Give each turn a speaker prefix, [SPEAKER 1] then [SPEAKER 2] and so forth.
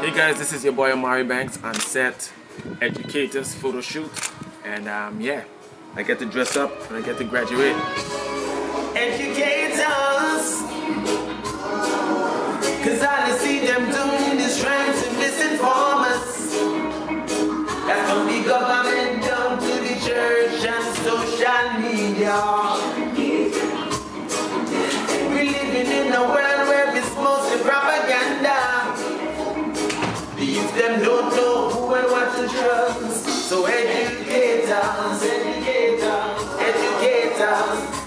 [SPEAKER 1] Hey guys, this is your boy Omari Banks on set Educate Us photo shoot and um, yeah, I get to dress up and I get to graduate.
[SPEAKER 2] Educate Us, cause I see them doing is trying to misinform us. That's from the government down to the church and social media. them don't know who and what to trust. So Educate Us, educators, Educate Us.